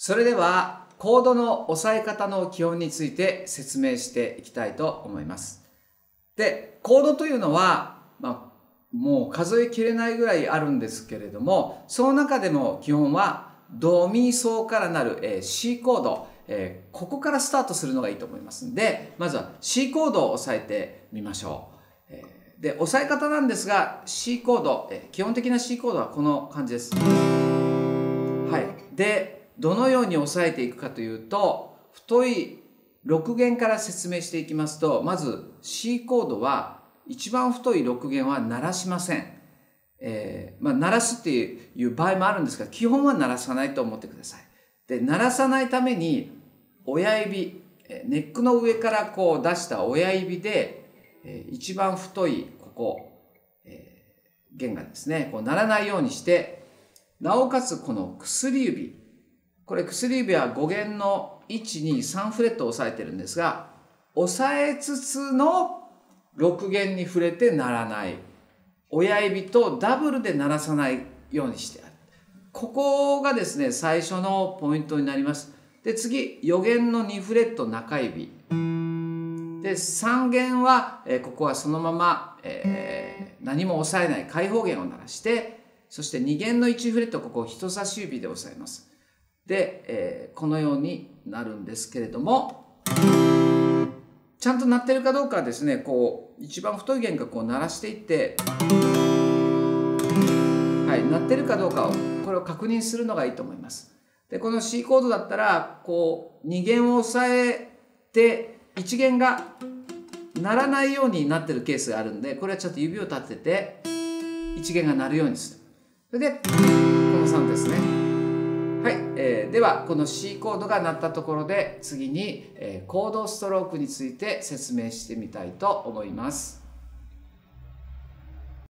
それではコードの押さえ方の基本について説明していきたいと思います。で、コードというのは、まあ、もう数えきれないぐらいあるんですけれども、その中でも基本はドミソからなる、えー、C コード、えー、ここからスタートするのがいいと思いますんで、まずは C コードを押さえてみましょう。えー、で、押さえ方なんですが、C コード、えー、基本的な C コードはこの感じです。はい。で、どのように押さえていくかというと、太い6弦から説明していきますと、まず C コードは一番太い6弦は鳴らしません。えー、まあ、鳴らすっていう場合もあるんですが、基本は鳴らさないと思ってください。で、鳴らさないために、親指、ネックの上からこう出した親指で、えー、一番太いここ、えー、弦がですね、こう鳴らないようにして、なおかつこの薬指、これ薬指は5弦の1、2、3フレットを押さえてるんですが、押さえつつの6弦に触れて鳴らない。親指とダブルで鳴らさないようにしてある。ここがですね、最初のポイントになります。で、次、4弦の2フレット中指。で、3弦は、え、ここはそのまま、えー、何も押さえない開放弦を鳴らして、そして2弦の1フレット、ここを人差し指で押さえます。で、えー、このようになるんですけれどもちゃんと鳴ってるかどうかはですねこう一番太い弦がこう鳴らしていってはい鳴ってるかどうかをこれを確認するのがいいと思います。でこの C コードだったらこう2弦を押さえて1弦が鳴らないようになってるケースがあるんでこれはちょっと指を立てて1弦が鳴るようにする。それでこの3ですね。はい、えー、ではこの C コードが鳴ったところで次に、えー、コードストロークについて説明してみたいと思います。